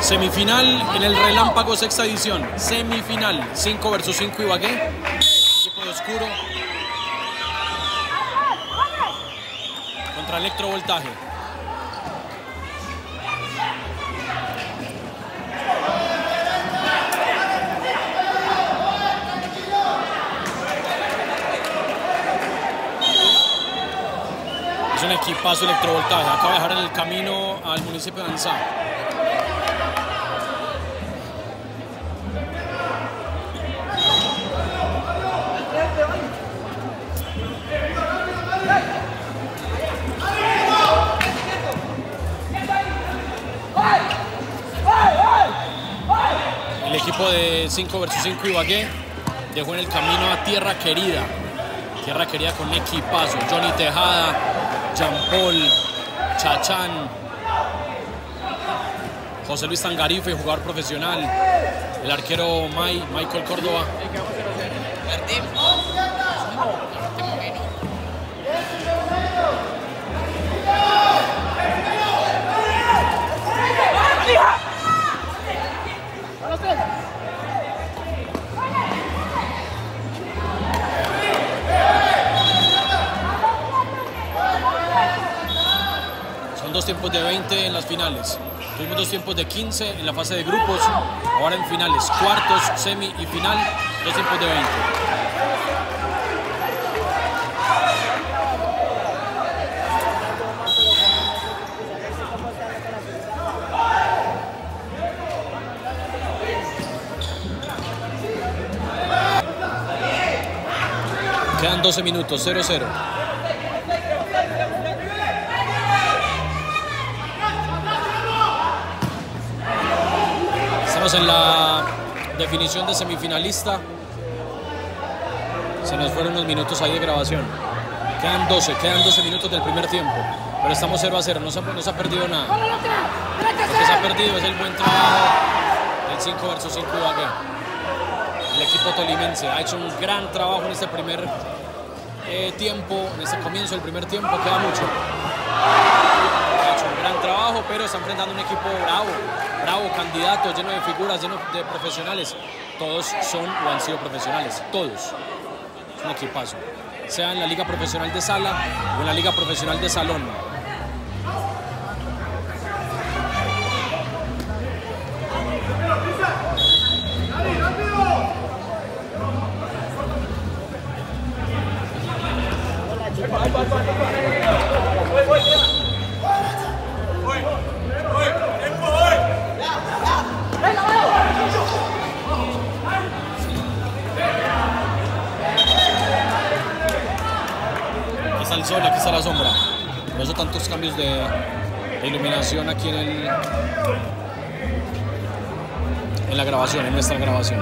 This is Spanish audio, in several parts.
Semifinal en el Relámpago sexta edición. Semifinal 5 versus 5 Ibagué. Equipo de oscuro. Contra electrovoltaje. Un equipazo electrovoltaje. Acaba de dejar en el camino al municipio de Anzá. El equipo de 5 versus 5 Ibagué dejó en el camino a Tierra Querida. Tierra Querida con equipazo. Johnny Tejada, Jean Paul, Chachán, José Luis Tangarife, jugador profesional, el arquero May, Michael Córdoba. Tuvimos dos tiempos de 15 en la fase de grupos. Ahora en finales, cuartos, semi y final, dos tiempos de 20. Quedan 12 minutos, 0-0. Estamos en la definición de semifinalista. Se nos fueron unos minutos ahí de grabación. Quedan 12, quedan 12 minutos del primer tiempo. Pero estamos 0 a 0, no se, ha- no se ha perdido nada. Lo que se ha perdido es el buen trabajo del 5 versus 5 Ibagué. El equipo tolimense ha hecho un gran trabajo en este primer eh, tiempo, en este comienzo del primer tiempo, queda mucho. Ha hecho un gran trabajo, pero está enfrentando un equipo bravo, bravo, candidato, lleno de figuras, lleno de profesionales. Todos son o han sido profesionales, todos. Es un equipazo. Sea en la liga profesional de sala o en la liga profesional de salón. De iluminación aquí en el en la grabación, en nuestra grabación.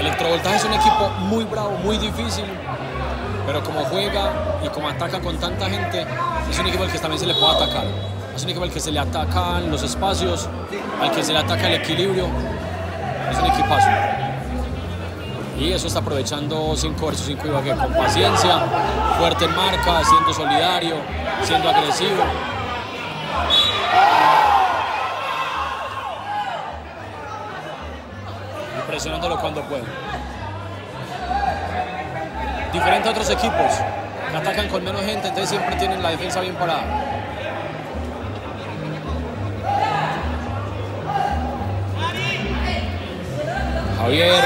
Electrovoltaje es un equipo muy bravo, muy difícil, pero como juega y como ataca con tanta gente, es un equipo al que también se le puede atacar. Es un equipo al que se le atacan los espacios, al que se le ataca el equilibrio. Es un equipazo. Y eso está aprovechando 5 versus 5 Ibagué con paciencia, fuerte en marca, siendo solidario, siendo agresivo. Y presionándolo cuando puede. Diferente a otros equipos que atacan con menos gente, entonces siempre tienen la defensa bien parada. Javier,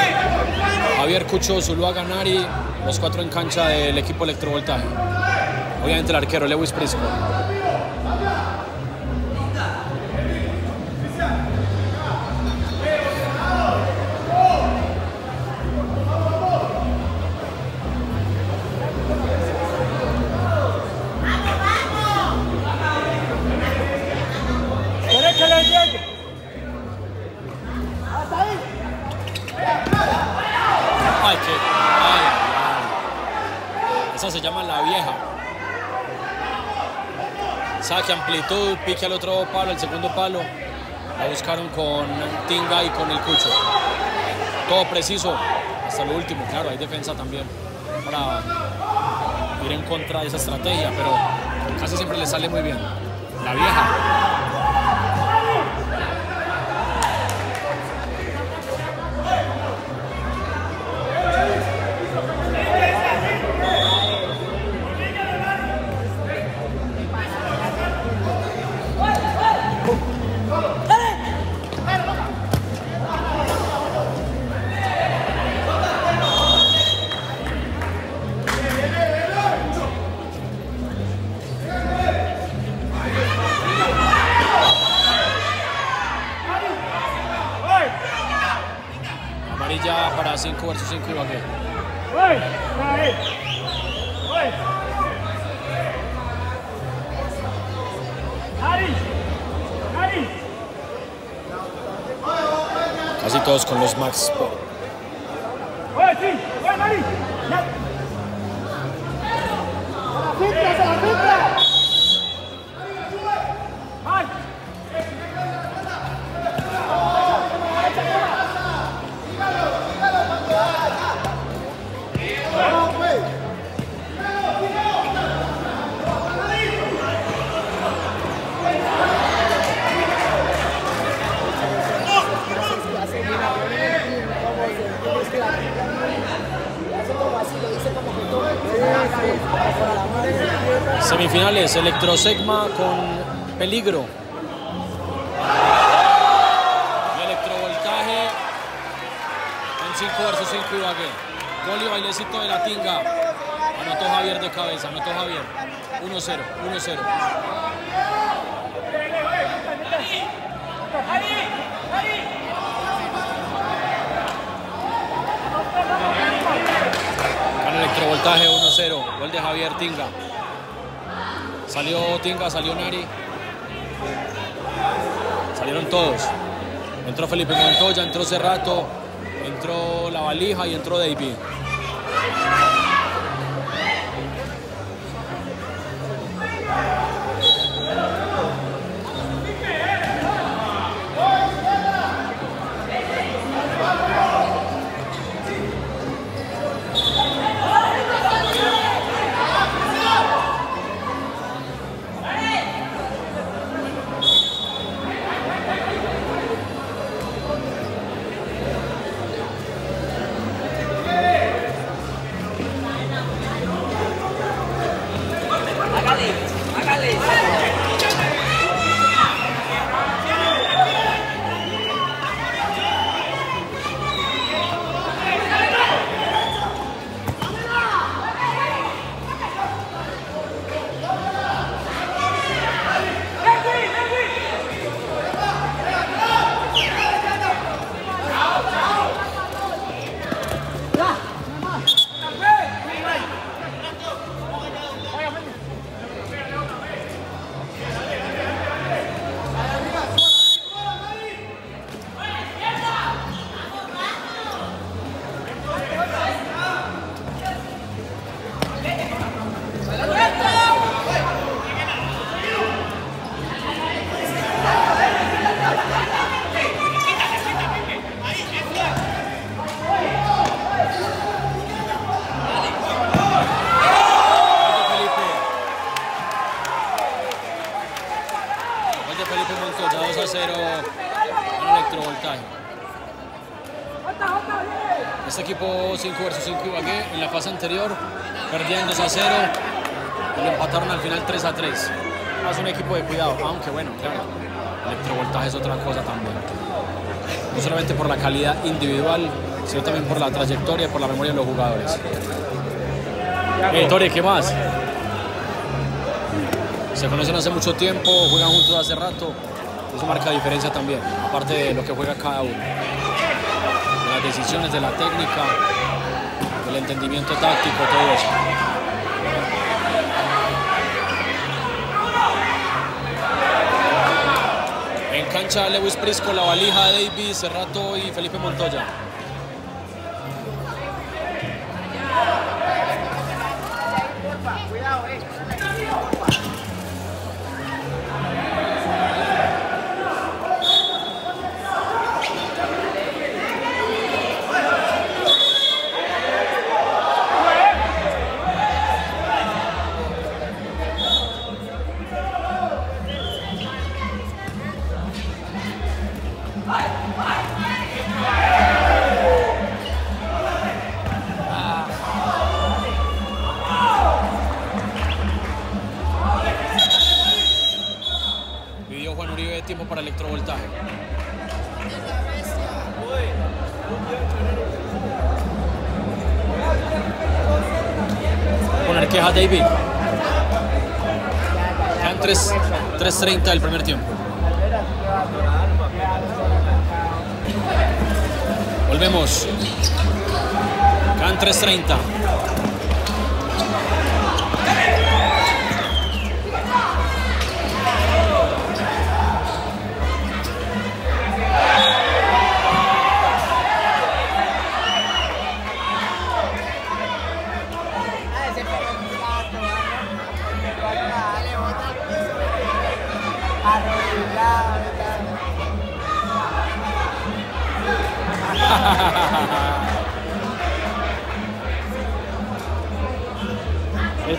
Javier Cucho, Zulúa Ganari, los cuatro en cancha del equipo electrovoltaje. Obviamente el arquero Lewis Prisco. Ay, qué. Esa se llama la vieja. saque, amplitud, pique al otro palo, el segundo palo. La buscaron con Tinga y con el Cucho. Todo preciso hasta lo último, claro, hay defensa también para ir en contra de esa estrategia, pero casi siempre le sale muy bien. La vieja Casi todos con los Max. Sport. Semifinales, Electrosegma con Peligro. Y electrovoltaje con 5 versus 5 Ibagué. Gol y bailecito de la tinga. Anotó Javier de cabeza, anotó Javier. 1-0, 1-0. electrovoltaje 1-0, gol de Javier Tinga. Salió Tinga, salió Nari. Salieron todos. Entró Felipe Montoya, entró Cerrato, entró La Valija y entró David. Anterior perdían 2 a 0 y lo empataron al final 3 a 3. Es un equipo de cuidado, aunque bueno, claro, el electrovoltaje es otra cosa también. No solamente por la calidad individual, sino también por la trayectoria y por la memoria de los jugadores. Hey, ¿qué más? Se conocen hace mucho tiempo, juegan juntos hace rato. Eso marca diferencia también, aparte de lo que juega cada uno las decisiones de la técnica, el entendimiento táctico, todo eso. En cancha Lewis Prisco, la valija Davis, Cerrato y Felipe Montoya. Queja David. Quedan 3.30 del primer tiempo. Volvemos. Quedan 3.30.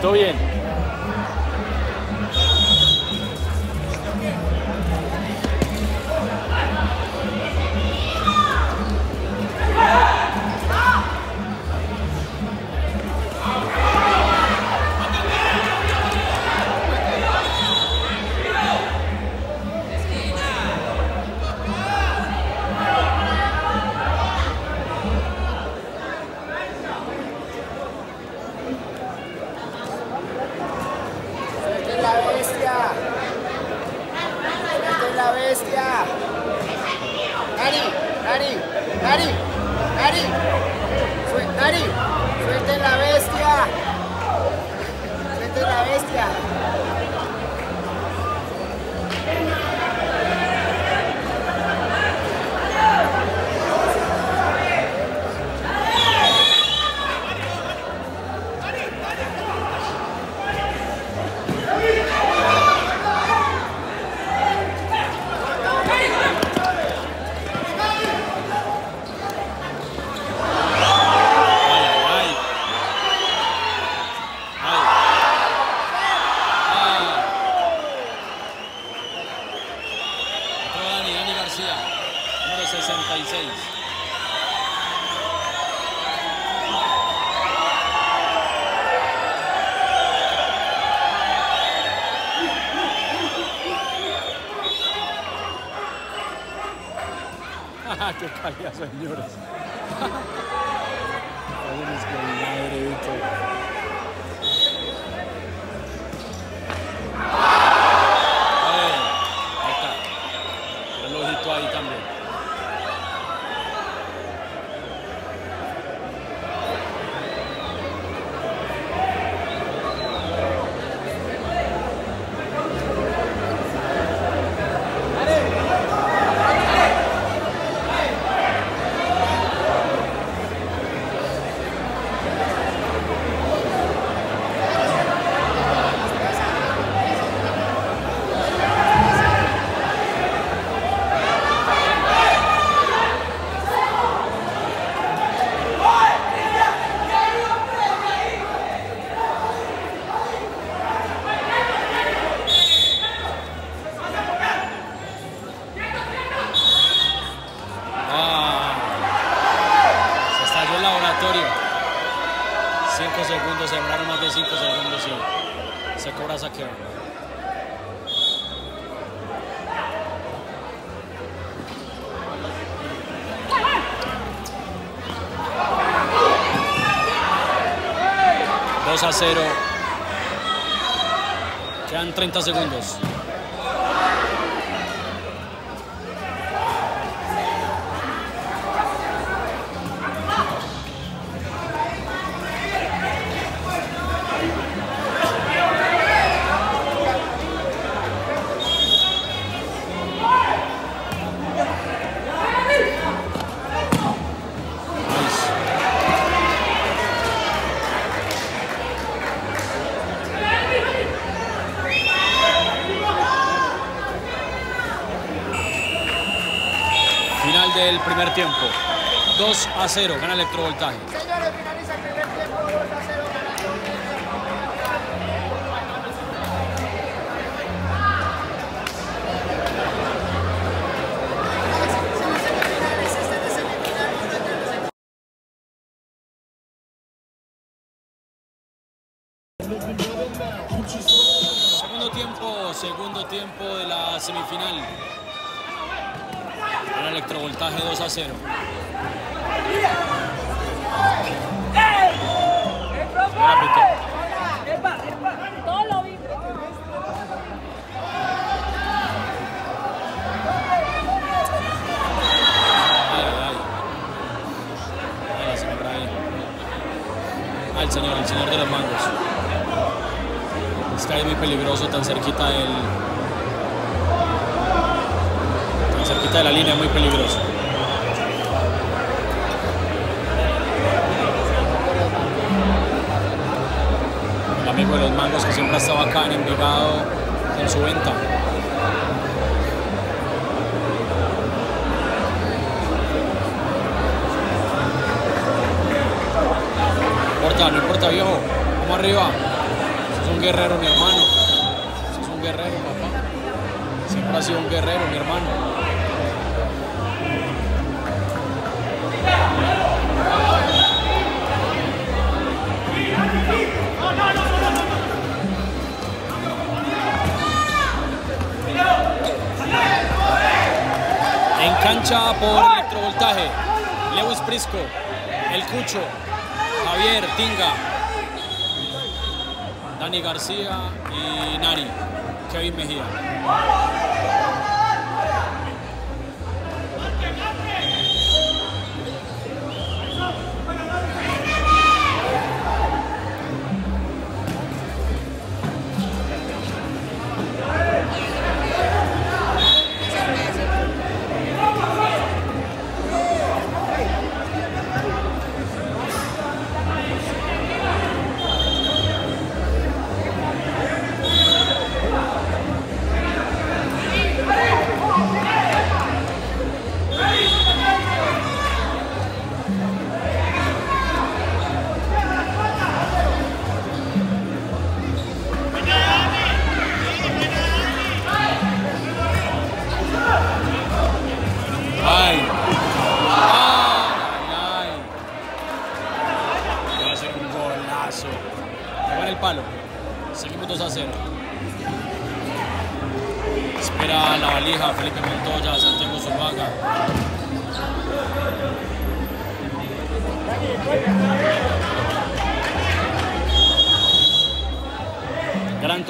Todo bien. ¡Suelten la bestia! ¡Dari! ¡Dari! ¡Dari! ¡Dari! Sue- ¡Dari! ¡Suelten la bestia! ¡Suelten la bestia! 0. Quedan 30 segundos. Tiempo. 2 a 0, gana Electrovoltaje. Señores, finaliza el primer tiempo. 2 a 0 ganando. Segundo tiempo, segundo tiempo de la semifinal. El electrovoltaje 2 a 0. Ahora pito. Todo lo vi. Ay, ay, ay. Ay, la señora ahí. Ah, el señor, el señor de los mangos. Es que es muy peligroso, tan cerquita del. Tan cerquita de la línea, muy peligroso. En Envigado en su venta. No importa, no importa, viejo. Vamos arriba. Sos un guerrero, mi hermano. Sos un guerrero, papá. Siempre has sido un guerrero, mi hermano. Cancha por electrovoltaje. Lewis Prisco, El Cucho, Javier Tinga, Dani García y Nari, Kevin Mejía.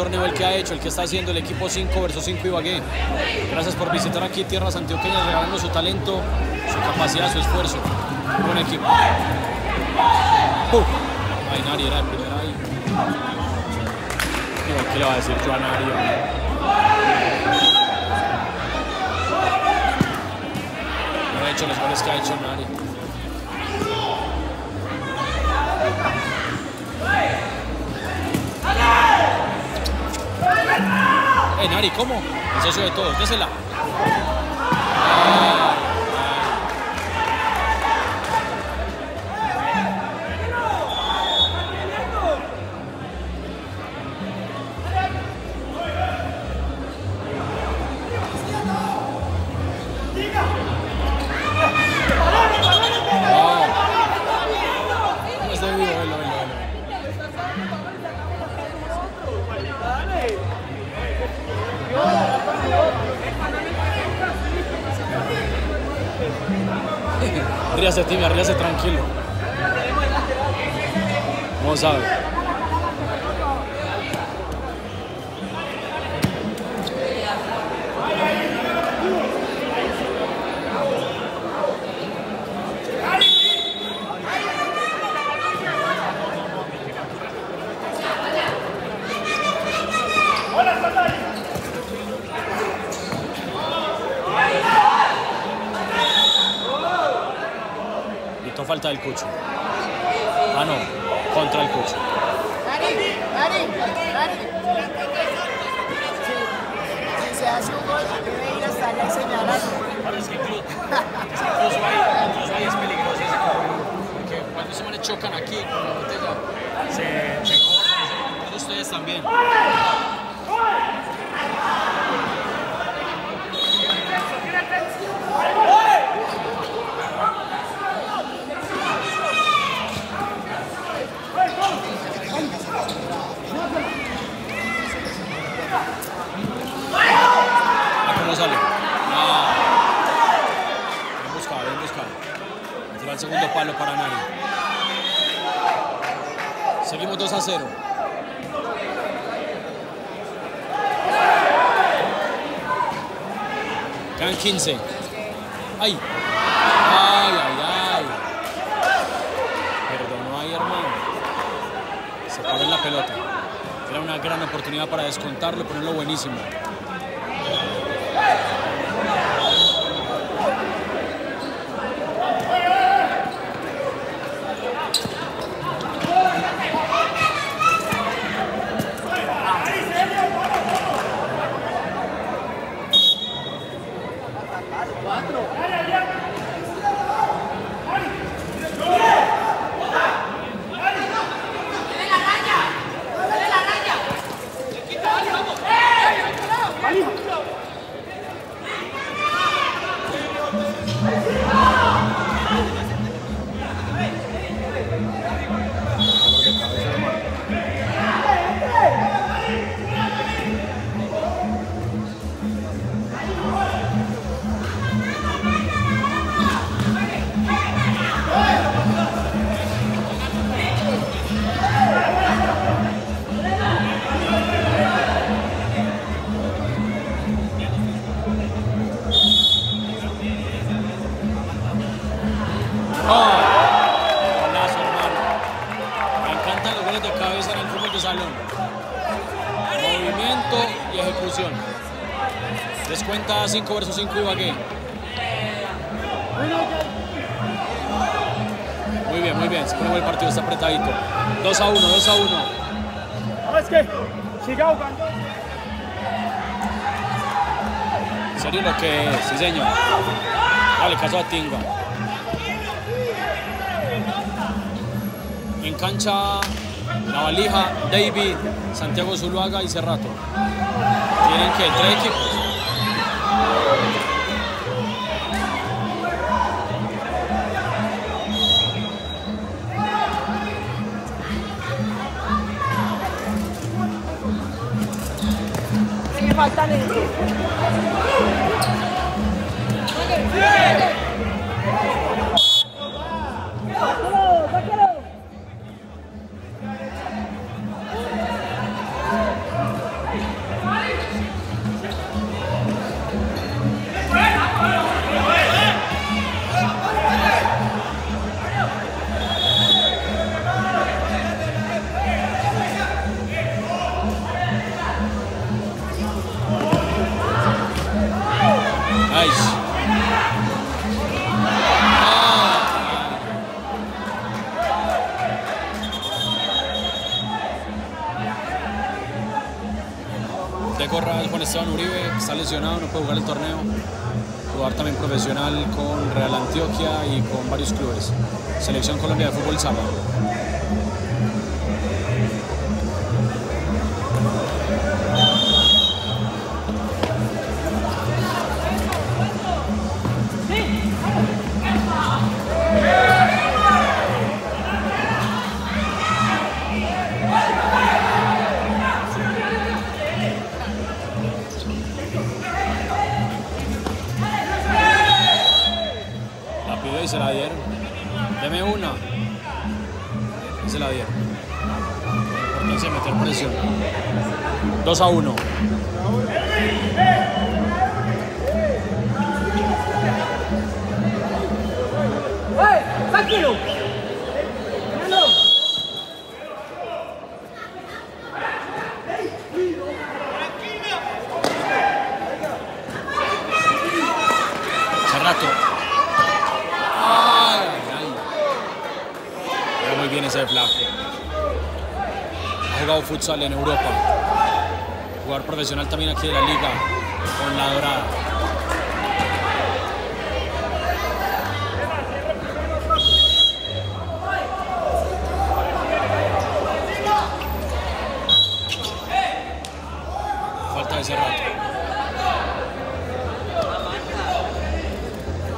Torneo el que ha hecho, el que está haciendo el equipo 5 versus 5 Ibagué. Gracias por visitar aquí tierras antioqueñas, regalando su talento, su capacidad, su esfuerzo. Buen equipo. ¡Pum! Ay, Nari era el primero ahí. ¿Qué le va a decir yo a Nari? No ha hecho los goles que ha hecho Nari. Eh, Nari, ¿cómo? Es eso de todos, désela. Ríase tibia, ríase tranquilo. Vamos a ver. Gritó falta del Cucho. Ah, no, contra el Cucho. Dani, Dani, Dani. Si, si se hace un gol, debe ir hasta allá y señalar. Es que incluso, incluso ahí, incluso ahí es peligroso ese cobro, porque cuando se manes chocan aquí con la botella, se, se cobran, incluso ustedes también. Ah, ¿Cómo sale? Ah. segundo palo para Nari. Seguimos 2 a 0. Quedan 15. ¡Ay! ¡Ay, ay, ay! Perdonó ahí, hermano. Se paró en la pelota. Era una gran oportunidad para descontarlo ponerlo buenísimo. 5 versus 5 Ibagué. Muy bien, muy bien. Se pone buen partido, está apretadito. 2 a 1, 2 a 1. ¿Sabes qué? Siga jugando. Serio lo que es, sí señor. Vale, caso a Tingua. En cancha, la valija, David, Santiago Zuluaga y Cerrato. Tienen que tres equipos. batalha. Colombia 2 a 1. Profesional también aquí de la liga con la dorada. Falta de Cerrato.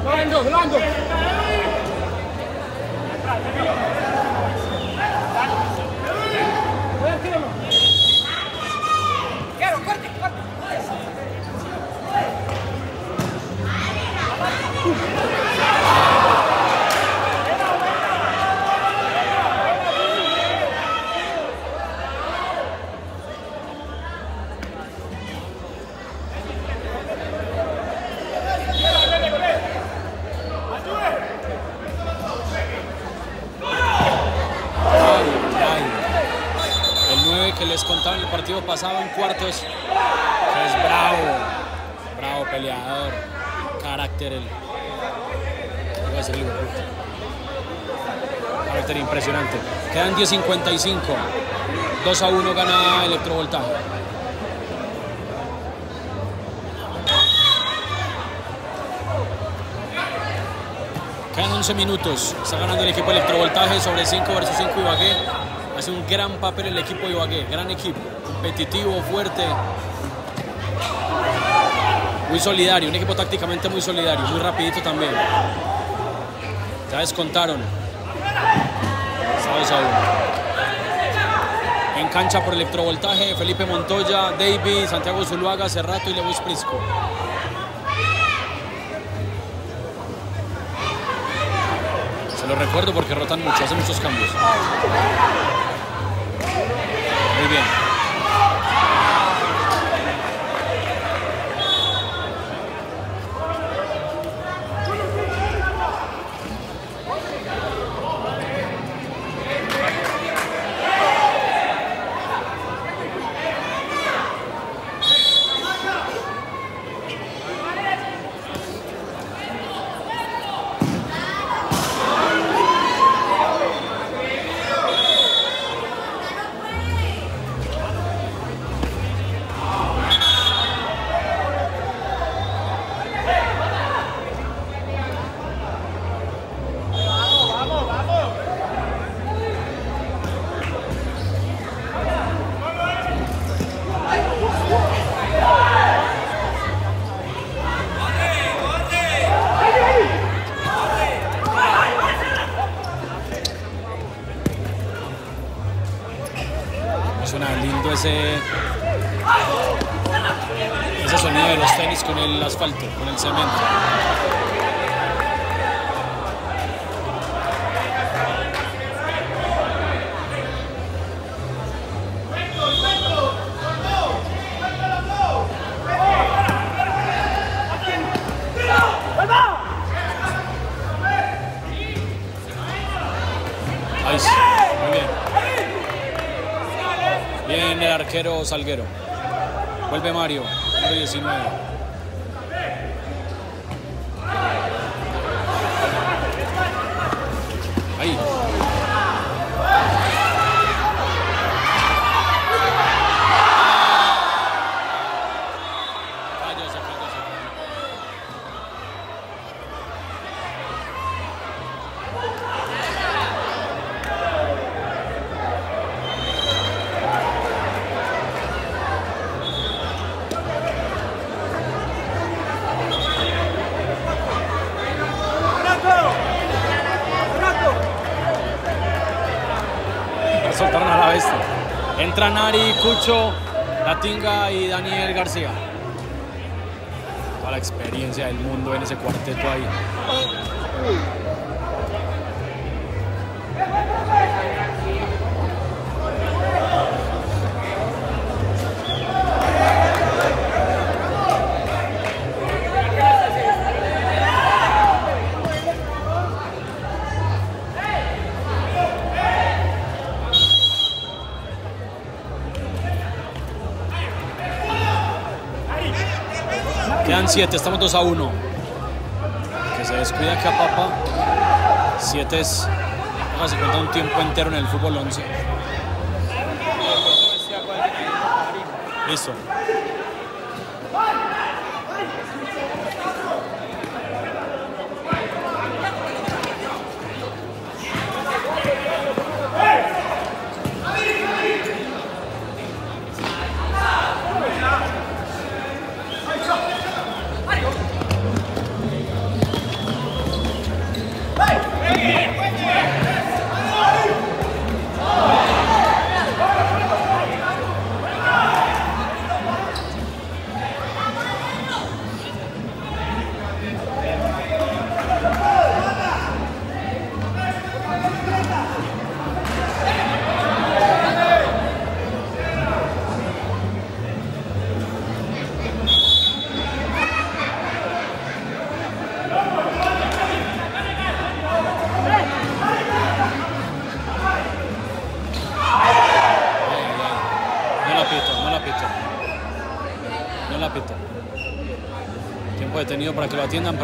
¡Volando, volando! Quedan 10.55, 2 a 1 gana Electrovoltaje. Quedan 11 minutos. Está ganando el equipo Electrovoltaje sobre 5 versus 5 Ibagué. Hace un gran papel el equipo Ibagué. Gran equipo. Competitivo, fuerte. Muy solidario. Un equipo tácticamente muy solidario. Muy rapidito también. Ya descontaron. Está 2 a 1. En cancha por Electrovoltaje. Felipe Montoya, David, Santiago Zuluaga, Cerrato y Lewis Prisco. Se lo recuerdo porque rotan mucho, hacen muchos cambios. Muy bien. Asfalto, con el cemento. Bien. Bien el arquero Salguero. Vuelve Mario, número 19. Entra Nari, Cucho, Latinga y Daniel García. Toda la experiencia del mundo en ese cuarteto ahí. 7, estamos 2 a 1. Que se descuida que a Papa. 7 es. Hágase cuenta un tiempo entero en el fútbol 11. Listo. Para que lo atiendan,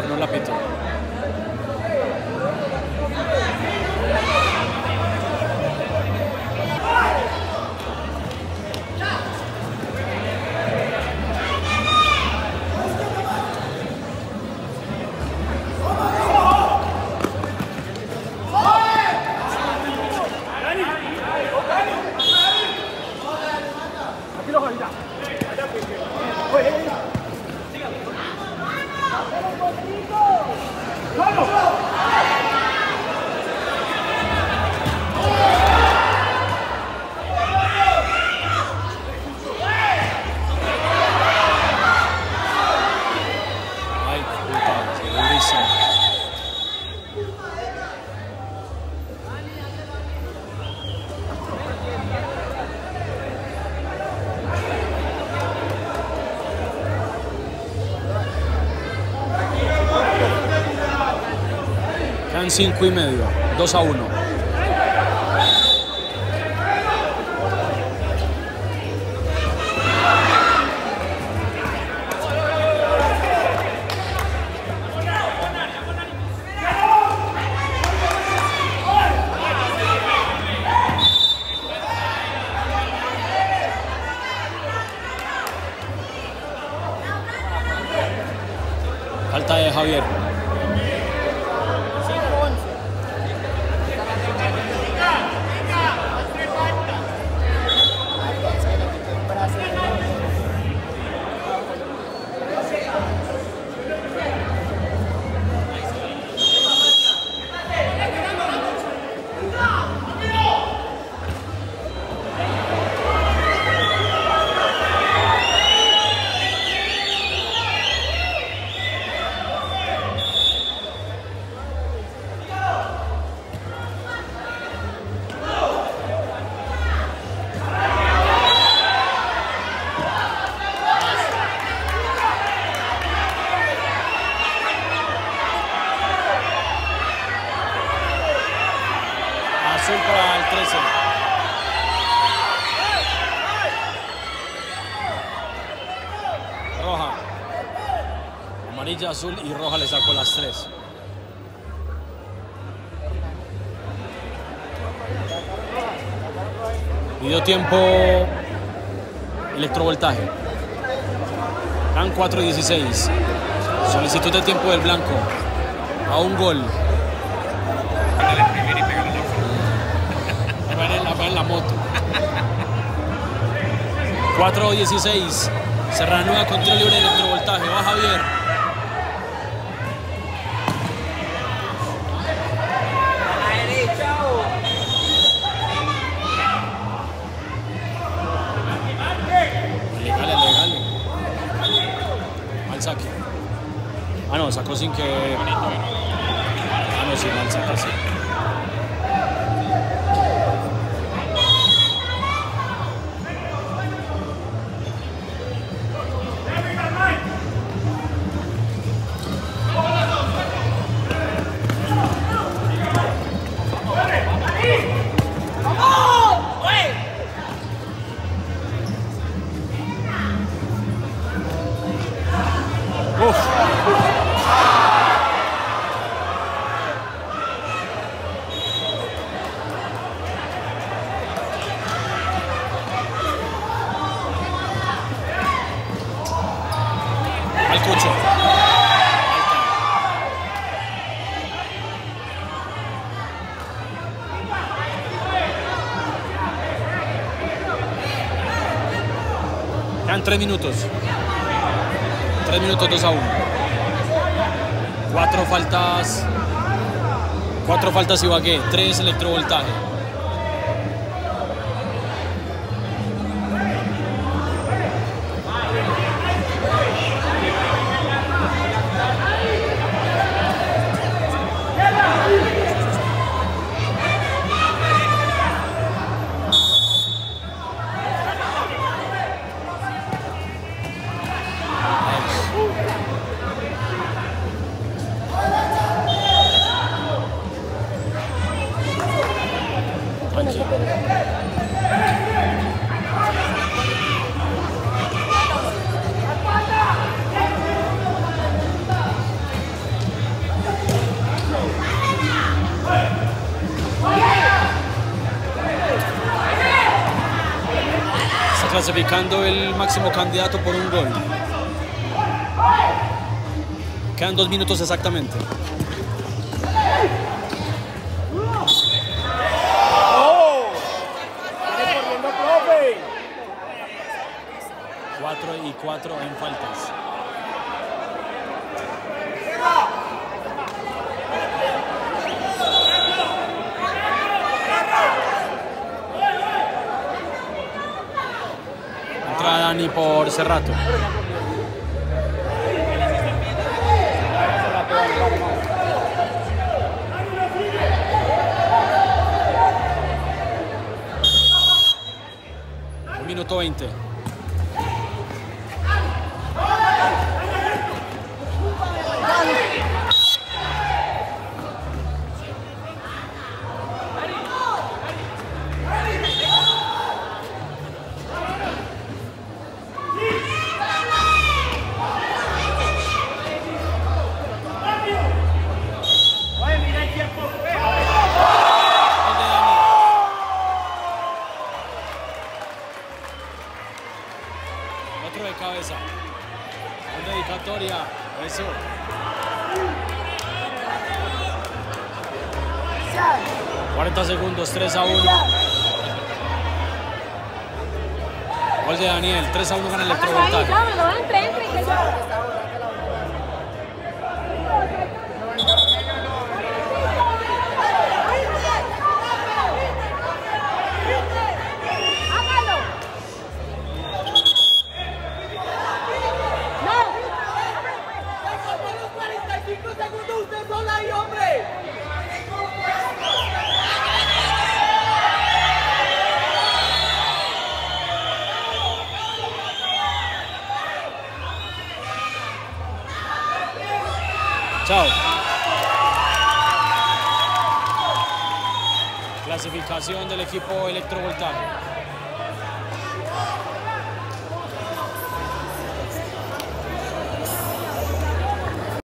25 y medio, 2 a 1. Falta de Javier. Tiempo electrovoltaje. Dan 4.16. Solicitud de tiempo del blanco. A un gol. En la moto. 4.16. Se reanuda control libre de electrovoltaje. Va Javier. Al cucho. Quedan tres minutos. Tres minutos, dos a uno. Cuatro faltas. Cuatro faltas Ibagué. Tres electrovoltaje. Clasificando el máximo candidato por un gol. Quedan dos minutos exactamente. Profe. 4 y 4 en faltas. Dani por Cerrato. Un minuto 20. Eso. ...40 segundos, 3 a 1. Gol de Daniel, 3 a 1 gana Electrovoltaje. Del equipo Electrovoltaje.